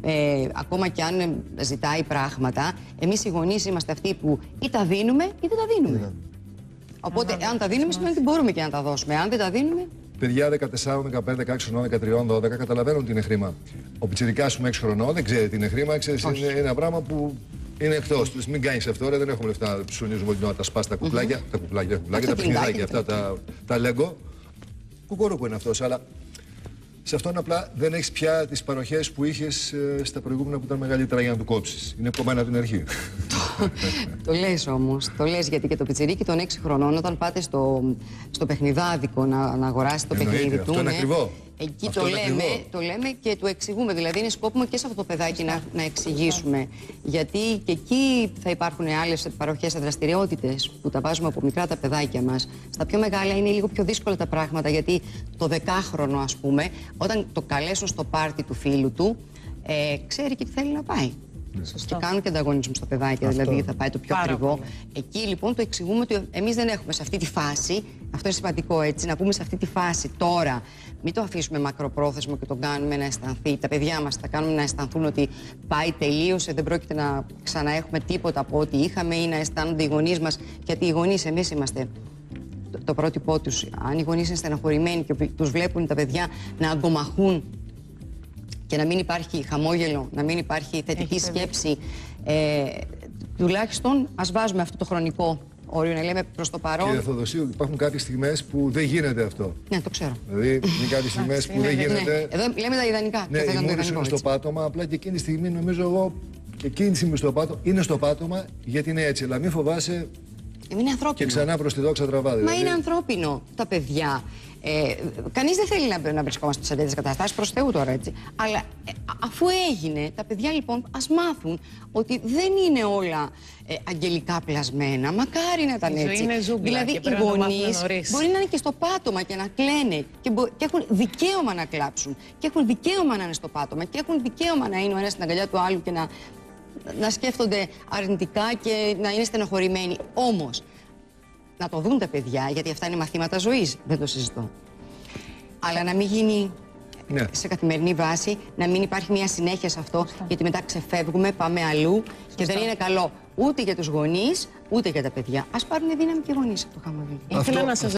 ε, ακόμα και αν ε, ζητάει πράγματα, εμείς οι γονείς είμαστε αυτοί που ή τα δίνουμε ή δεν τα δίνουμε. Ναι. Οπότε, αν τα δίνουμε, σημαίνει ότι μπορούμε και να τα δώσουμε. Αν δεν τα δίνουμε, Παιδιά 14, 15, 16 χρονών, 13, 12 καταλαβαίνουν τι είναι χρήμα. Ο πιτσιρικάς σου με 6 χρονών δεν ξέρει τι είναι χρήμα, ξέρεις είναι ένα πράγμα που είναι εκτός. Του μην κάνεις αυτό, ρε, δεν έχουμε λεφτά να ψωνίζουμε όλη την ώρα τα σπά τα κουπλάκια, τα κουπλάκια, τα, κουπλάκια, τα Αυτό παιχνιδάκια κλειδάκι, αυτά, τα, τα λέγκο. Κουκορούκο είναι αυτός, αλλά σε αυτόν απλά δεν έχεις πια τις παροχές που είχες στα προηγούμενα που ήταν μεγαλύτερα για να του κόψεις. Είναι κομμένα από την αρχή. το λες όμως, το λες γιατί και το πιτσιρίκι των 6 χρονών όταν πάτε στο, στο παιχνιδάδικο να, να αγοράσει το Εννοείται, παιχνίδι αυτό του. είναι ναι, ακριβό. Εκεί Αυτό το είναι λέμε, ακριβό. το λέμε και του εξηγούμε. Δηλαδή είναι σκόπιμο και σε αυτό το παιδάκι να, να εξηγήσουμε. Γιατί και εκεί θα υπάρχουν άλλες παροχές δραστηριότητες που τα βάζουμε από μικρά τα παιδάκια μας. Στα πιο μεγάλα είναι λίγο πιο δύσκολα τα πράγματα. Γιατί το δεκάχρονο, ας πούμε, όταν το καλέσουν στο πάρτι του φίλου του, ε, ξέρει και τι θέλει να πάει. Και κάνουν και ανταγωνισμού στα παιδάκια, δηλαδή θα πάει το πιο Πάρα ακριβό. πολύ. Εκεί λοιπόν το εξηγούμε ότι εμείς δεν έχουμε σε αυτή τη φάση, αυτό είναι σημαντικό έτσι, να πούμε σε αυτή τη φάση τώρα, μην το αφήσουμε μακροπρόθεσμο και τον κάνουμε να αισθανθεί. Τα παιδιά μας τα κάνουμε να αισθανθούν ότι πάει, τελείωσε, δεν πρόκειται να ξαναέχουμε τίποτα από ό,τι είχαμε ή να αισθάνονται οι γονείς μας. Γιατί οι γονείς, εμείς είμαστε το, το πρότυπό τους. Αν οι γονείς είναι στεναχωρημένοι και τους βλέπουν τα παιδιά να αγκομαχούν και να μην υπάρχει χαμόγελο, να μην υπάρχει θετική Έχετε σκέψη, ε, τουλάχιστον ας βάζουμε αυτό το χρονικό όριο, να λέμε προς το παρόν. Κύριε Θοδοσίου, υπάρχουν κάποιες στιγμές που δεν γίνεται αυτό. Ναι, το ξέρω. Δηλαδή, είναι κάποιες στιγμές που δεν Ναι, γίνεται. εδώ λέμε τα ιδανικά. Ναι, και θα η ήταν το μούρη σου ιδανικό, είναι στο έτσι. πάτωμα, απλά και εκείνη τη στιγμή νομίζω εγώ και εκείνη τη στιγμή στο πάτωμα είναι στο πάτωμα γιατί είναι έτσι. Αλλά μην φοβάσαι Ε, Είναι και ανθρώπινο. ξανά προς τη δόξα τραβά. Μα δηλαδή. είναι ανθρώπινο τα παιδιά. Ε, Κανείς δεν θέλει να, να βρισκόμαστε σε τέτοιες καταστάσεις, προς Θεού τώρα έτσι. Αλλά ε, α- αφού έγινε, τα παιδιά λοιπόν ας μάθουν ότι δεν είναι όλα ε, αγγελικά πλασμένα. Μακάρι να ήταν Η ζωή έτσι. είναι ζούγκλα δηλαδή και οι πρέπει να το μάθουμε γονείς νωρίς. μπορεί να είναι και στο πάτωμα και να κλαίνε και, μπο- και έχουν δικαίωμα να κλάψουν. Και έχουν δικαίωμα να είναι στο πάτωμα και έχουν δικαίωμα να είναι ο ένας στην αγκαλιά του άλλου και να, να σκέφτονται αρνητικά και να είναι στενοχωρημένοι. Όμως, να το δουν τα παιδιά, γιατί αυτά είναι μαθήματα ζωής. Δεν το συζητώ. Αλλά να μην γίνει Ναι. σε καθημερινή βάση, να μην υπάρχει μια συνέχεια σε αυτό, γιατί μετά ξεφεύγουμε, πάμε αλλού και δεν είναι καλό ούτε για τους γονείς, ούτε για τα παιδιά. Α πάρουν δύναμη και οι γονείς από το χαμόγελο. Ήθελα Αυτό- να σας